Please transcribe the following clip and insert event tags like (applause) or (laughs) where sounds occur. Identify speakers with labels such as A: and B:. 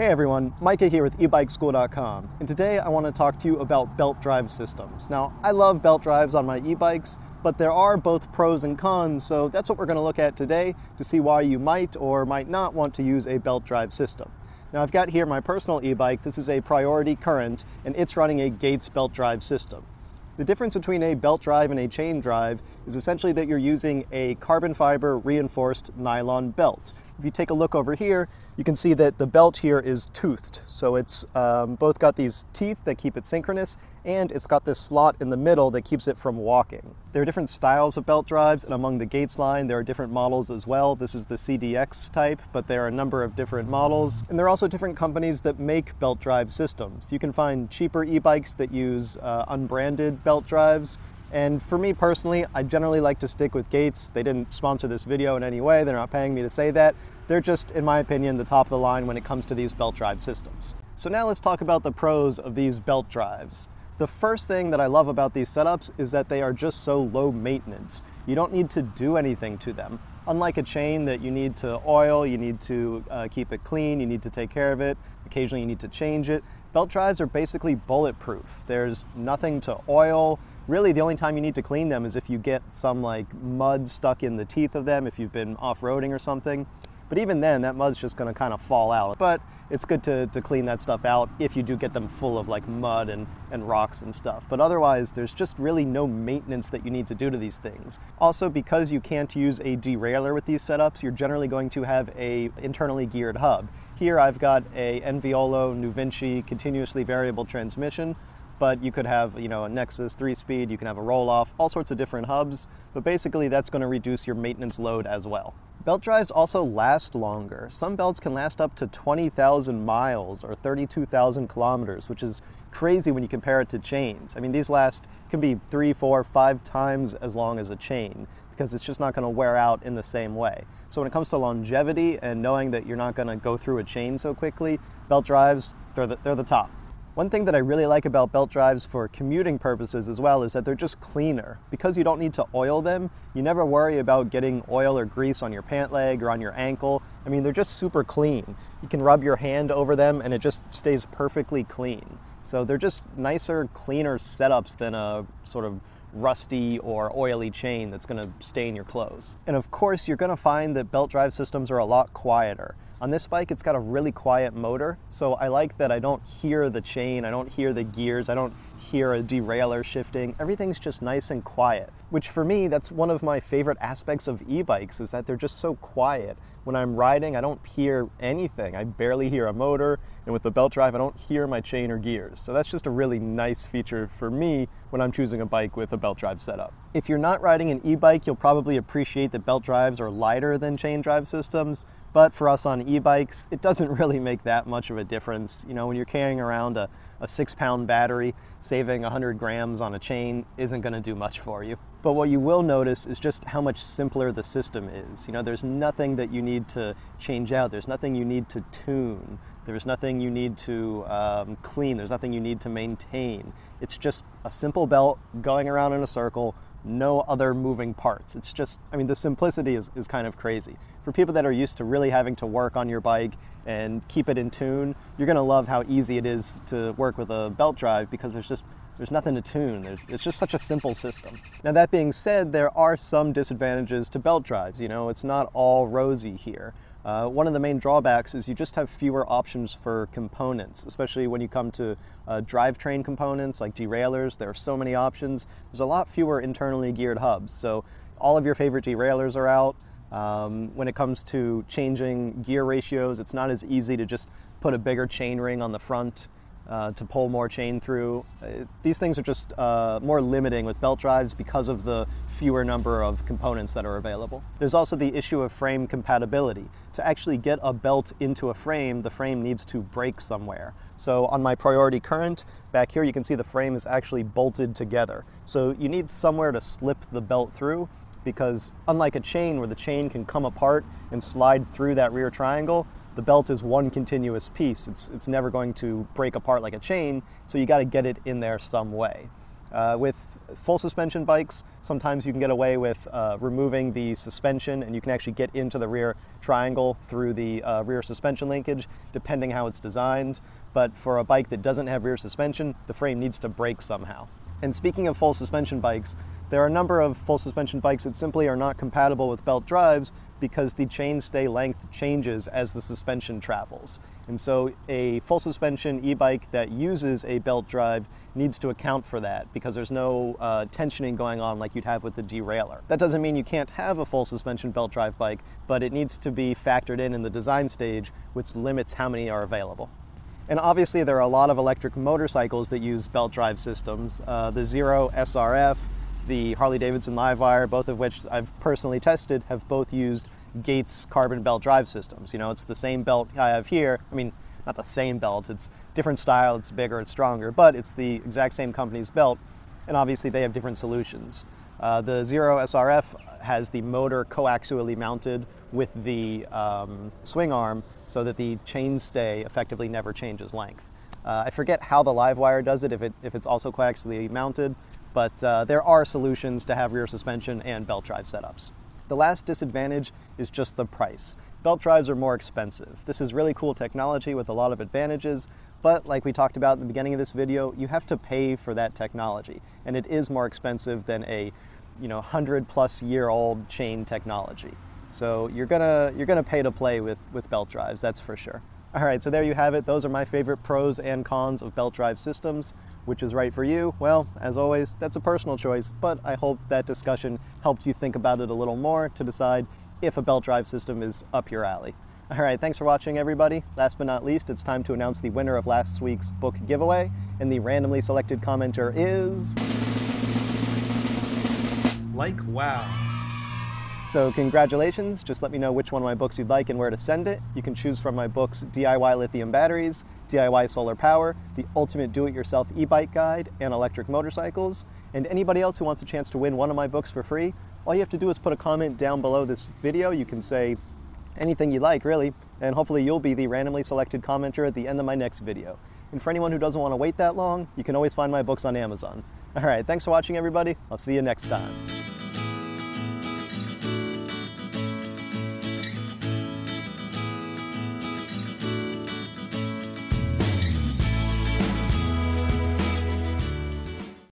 A: Hey everyone, Micah here with ebikeschool.com, and today I want to talk to you about belt drive systems. Now, I love belt drives on my e-bikes, but there are both pros and cons, so that's what we're going to look at today to see why you might or might not want to use a belt drive system. Now I've got here my personal e-bike, this is a Priority Current, and it's running a Gates belt drive system. The difference between a belt drive and a chain drive is essentially that you're using a carbon fiber reinforced nylon belt. If you take a look over here, you can see that the belt here is toothed. So it's um, both got these teeth that keep it synchronous and it's got this slot in the middle that keeps it from walking. There are different styles of belt drives and among the Gates line there are different models as well. This is the CDX type, but there are a number of different models. And there are also different companies that make belt drive systems. You can find cheaper e-bikes that use uh, unbranded belt drives and for me personally, I generally like to stick with Gates. They didn't sponsor this video in any way. They're not paying me to say that. They're just, in my opinion, the top of the line when it comes to these belt drive systems. So now let's talk about the pros of these belt drives. The first thing that I love about these setups is that they are just so low maintenance. You don't need to do anything to them. Unlike a chain that you need to oil, you need to uh, keep it clean, you need to take care of it, occasionally you need to change it. Belt drives are basically bulletproof. There's nothing to oil. Really, the only time you need to clean them is if you get some like mud stuck in the teeth of them, if you've been off-roading or something. But even then, that mud's just gonna kind of fall out. But it's good to, to clean that stuff out if you do get them full of like mud and, and rocks and stuff. But otherwise, there's just really no maintenance that you need to do to these things. Also, because you can't use a derailleur with these setups, you're generally going to have a internally geared hub. Here I've got a Enviolo NuVinci continuously variable transmission but you could have you know a Nexus 3-speed, you can have a Rohloff, all sorts of different hubs, but basically that's going to reduce your maintenance load as well. Belt drives also last longer. Some belts can last up to 20,000 miles or 32,000 kilometers, which is crazy when you compare it to chains. I mean, these last can be three, four, five times as long as a chain because it's just not going to wear out in the same way. So when it comes to longevity and knowing that you're not going to go through a chain so quickly, belt drives, they're the, they're the top. One thing that I really like about belt drives for commuting purposes as well is that they're just cleaner. Because you don't need to oil them, you never worry about getting oil or grease on your pant leg or on your ankle. I mean, they're just super clean. You can rub your hand over them and it just stays perfectly clean. So they're just nicer, cleaner setups than a sort of rusty or oily chain that's going to stain your clothes. And of course, you're going to find that belt drive systems are a lot quieter. On this bike, it's got a really quiet motor, so I like that I don't hear the chain, I don't hear the gears, I don't hear a derailleur shifting. Everything's just nice and quiet, which for me, that's one of my favorite aspects of e-bikes is that they're just so quiet. When I'm riding, I don't hear anything. I barely hear a motor, and with the belt drive, I don't hear my chain or gears. So that's just a really nice feature for me when I'm choosing a bike with a belt drive setup. If you're not riding an e-bike, you'll probably appreciate that belt drives are lighter than chain drive systems, but for us on e-bikes, it doesn't (laughs) really make that much of a difference. You know, when you're carrying around a, a six pound battery, saving 100 grams on a chain isn't gonna do much for you. But what you will notice is just how much simpler the system is. You know, there's nothing that you need to change out. There's nothing you need to tune. There's nothing you need to um, clean. There's nothing you need to maintain. It's just a simple belt going around in a circle, no other moving parts. It's just, I mean, the simplicity is, is kind of crazy. For people that are used to really having to work on your bike and keep it in tune, you're gonna love how easy it is to work with a belt drive because there's just there's nothing to tune. There's, it's just such a simple system. Now that being said, there are some disadvantages to belt drives. You know, it's not all rosy here. Uh, one of the main drawbacks is you just have fewer options for components, especially when you come to uh, drivetrain components like derailleurs. There are so many options. There's a lot fewer internally geared hubs. So all of your favorite derailleurs are out. Um, when it comes to changing gear ratios, it's not as easy to just put a bigger chain ring on the front uh, to pull more chain through. Uh, these things are just uh, more limiting with belt drives because of the fewer number of components that are available. There's also the issue of frame compatibility. To actually get a belt into a frame, the frame needs to break somewhere. So on my Priority Current, back here you can see the frame is actually bolted together. So you need somewhere to slip the belt through because unlike a chain where the chain can come apart and slide through that rear triangle, the belt is one continuous piece. It's, it's never going to break apart like a chain, so you got to get it in there some way. Uh, with full suspension bikes, sometimes you can get away with uh, removing the suspension and you can actually get into the rear triangle through the uh, rear suspension linkage, depending how it's designed. But for a bike that doesn't have rear suspension, the frame needs to break somehow. And speaking of full suspension bikes, there are a number of full suspension bikes that simply are not compatible with belt drives because the chainstay length changes as the suspension travels. And so a full suspension e-bike that uses a belt drive needs to account for that because there's no uh, tensioning going on like you'd have with the derailleur. That doesn't mean you can't have a full suspension belt drive bike, but it needs to be factored in in the design stage, which limits how many are available. And obviously there are a lot of electric motorcycles that use belt drive systems. Uh, the Zero SRF, the Harley Davidson Livewire, both of which I've personally tested, have both used Gates carbon belt drive systems. You know, it's the same belt I have here. I mean, not the same belt, it's different style, it's bigger, it's stronger, but it's the exact same company's belt, and obviously they have different solutions. Uh, the Zero SRF has the motor coaxially mounted with the um, swing arm so that the chainstay effectively never changes length. Uh, I forget how the Livewire does it, if, it, if it's also coaxially mounted, but uh, there are solutions to have rear suspension and belt drive setups. The last disadvantage is just the price. Belt drives are more expensive. This is really cool technology with a lot of advantages, but like we talked about in the beginning of this video, you have to pay for that technology, and it is more expensive than a you know 100 plus year old chain technology. So you're gonna you're gonna pay to play with with belt drives, that's for sure. All right, so there you have it. Those are my favorite pros and cons of belt drive systems. Which is right for you? Well, as always, that's a personal choice, but I hope that discussion helped you think about it a little more to decide if a belt drive system is up your alley. All right, thanks for watching, everybody. Last but not least, it's time to announce the winner of last week's book giveaway, and the randomly selected commenter is.
B: Like wow.
A: So congratulations, just let me know which one of my books you'd like and where to send it. You can choose from my books DIY Lithium Batteries, DIY Solar Power, The Ultimate Do-It-Yourself E-Bike Guide, and Electric Motorcycles. And anybody else who wants a chance to win one of my books for free, all you have to do is put a comment down below this video. You can say anything you like, really, and hopefully you'll be the randomly selected commenter at the end of my next video. And for anyone who doesn't want to wait that long, you can always find my books on Amazon. All right, thanks for watching, everybody. I'll see you next time.